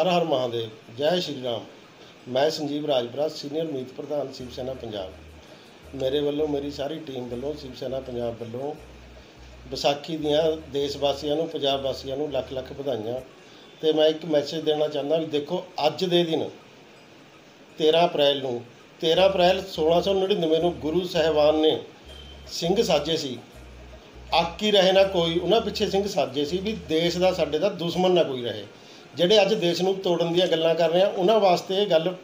ਹਰ ਹਰ ਮਹਾਦੇਵ ਜੈ ਸ਼੍ਰੀ ਰਾਮ। ਮੈਂ ਸੰਜੀਵ ਰਾਜਪੁਰਾ ਸੀਨੀਅਰ ਮੀਤ ਪ੍ਰਧਾਨ ਸ਼ਿਵ ਸੈਨਾ ਪੰਜਾਬ। ਮੇਰੇ ਵੱਲੋਂ, ਮੇਰੀ ਸਾਰੀ ਟੀਮ ਵੱਲੋਂ, ਸ਼ਿਵ ਸੈਨਾ ਪੰਜਾਬ ਵੱਲੋਂ ਵਿਸਾਖੀ ਦੀਆਂ ਦੇਸ਼ ਵਾਸੀਆਂ ਨੂੰ, ਪੰਜਾਬ ਵਾਸੀਆਂ ਨੂੰ ਲੱਖ ਲੱਖ ਵਧਾਈਆਂ। ਤੇ ਮੈਂ ਇੱਕ ਮੈਸੇਜ ਦੇਣਾ ਚਾਹੁੰਦਾ ਵੀ ਦੇਖੋ, ਅੱਜ ਦੇ ਦਿਨ 13 ਅਪ੍ਰੈਲ ਨੂੰ 13 ਅਪ੍ਰੈਲ 1699 ਨੂੰ ਗੁਰੂ ਸਾਹਿਬਾਨ ਨੇ ਸਿੰਘ ਸਾਜੇ ਸੀ। ਆਕੀ ਰਹੇ ਨਾ ਕੋਈ, ਉਹਨਾਂ ਪਿੱਛੇ ਸਿੰਘ ਸਾਜੇ ਸੀ ਵੀ ਦੇਸ਼ ਦਾ ਸਾਡੇ ਦਾ ਦੁਸ਼ਮਣ ਨਾ ਕੋਈ ਰਹੇ। ਜਿਹੜੇ ਅੱਜ ਦੇਸ਼ ਨੂੰ ਤੋੜਨ ਦੀਆਂ ਗੱਲਾਂ ਕਰ ਰਹੇ ਆ, ਉਹਨਾਂ ਵਾਸਤੇ ਇਹ ਗੱਲ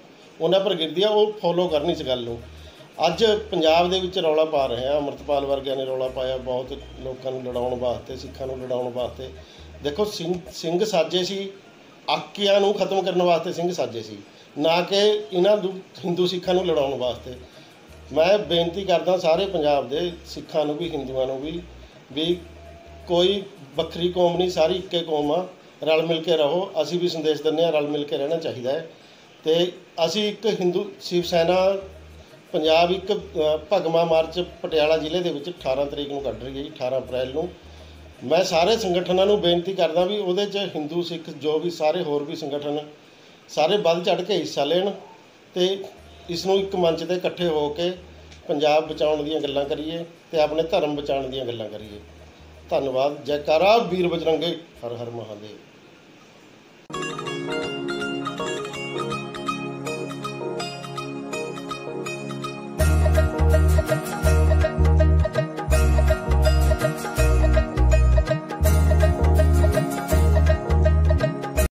ਉਹਨਾਂ ਪਰ ਗਿਰਦੀ ਆ, ਉਹ ਫੋਲੋ ਕਰਨੀ ਇਸ ਗੱਲ ਨੂੰ। ਅੱਜ ਪੰਜਾਬ ਦੇ ਵਿੱਚ ਰੌਲਾ ਪਾ ਰਹੇ ਆ, ਅਮਰਤਪਾਲ ਵਰਗਿਆਂ ਨੇ ਰੌਲਾ ਪਾਇਆ, ਬਹੁਤ ਲੋਕਾਂ ਨੂੰ ਲੜਾਉਣ ਵਾਸਤੇ, ਸਿੱਖਾਂ ਨੂੰ ਲੜਾਉਣ ਵਾਸਤੇ। ਦੇਖੋ, ਸਿੰਘ ਸਿੰਘ ਸਾਜੇ ਸੀ ਆਕਿਆਂ ਨੂੰ ਖਤਮ ਕਰਨ ਵਾਸਤੇ ਸਿੰਘ ਸਾਜੇ ਸੀ। ਨਾ ਕਿ ਇਹਨਾਂ ਦੂ ਹਿੰਦੂ ਸਿੱਖਾਂ ਨੂੰ ਲੜਾਉਣ ਵਾਸਤੇ। ਮੈਂ ਬੇਨਤੀ ਕਰਦਾ ਸਾਰੇ ਪੰਜਾਬ ਦੇ ਸਿੱਖਾਂ ਨੂੰ ਵੀ ਹਿੰਦੂਆਂ ਨੂੰ ਵੀ ਵੀ ਕੋਈ ਵੱਖਰੀ ਕੌਮ ਨਹੀਂ ਸਾਰੀ ਇੱਕੇ ਕੌਮ ਆ ਰਲ ਮਿਲ ਕੇ ਰਹੋ। ਅਸੀਂ ਵੀ ਸੰਦੇਸ਼ ਦਿੰਦੇ ਹਾਂ ਰਲ ਮਿਲ ਕੇ ਰਹਿਣਾ ਚਾਹੀਦਾ ਹੈ। ਤੇ ਅਸੀਂ ਇੱਕ ਹਿੰਦੂ ਸ਼ਿਵ ਸੈਨਾ ਪੰਜਾਬ ਇੱਕ ਅ, ਭਗਵਾ ਮਾਰਚ ਪਟਿਆਲਾ ਜ਼ਿਲ੍ਹੇ ਦੇ ਵਿੱਚ 18 ਤਰੀਕ ਨੂੰ ਕੱਢ ਰਹੀ ਹੈ ਜੀ 18 ਅਪ੍ਰੈਲ ਨੂੰ। ਮੈਂ ਸਾਰੇ ਸੰਗਠਨਾਂ ਨੂੰ ਬੇਨਤੀ ਕਰਦਾ ਵੀ ਉਹਦੇ 'ਚ ਹਿੰਦੂ ਸਿੱਖ ਜੋ ਵੀ ਸਾਰੇ ਹੋਰ ਵੀ ਸੰਗਠਨ ਸਾਰੇ ਵੱਧ ਚੜ ਕੇ ਹਿੱਸਾ ਲੈਣ ਅਤੇ ਇਸ ਨੂੰ ਇੱਕ ਮੰਚ ਤੇ ਇਕੱਠੇ ਹੋ ਕੇ ਪੰਜਾਬ ਬਚਾਉਣ ਦੀਆਂ ਗੱਲਾਂ ਕਰੀਏ ਤੇ ਆਪਣੇ ਧਰਮ ਬਚਾਉਣ ਦੀਆਂ ਗੱਲਾਂ ਕਰੀਏ। ਧੰਨਵਾਦ। ਜੈਕਾਰਾ ਵੀਰ ਬਜਰੰਗੇ। ਹਰ ਹਰ ਮਹਾਦੇਵ।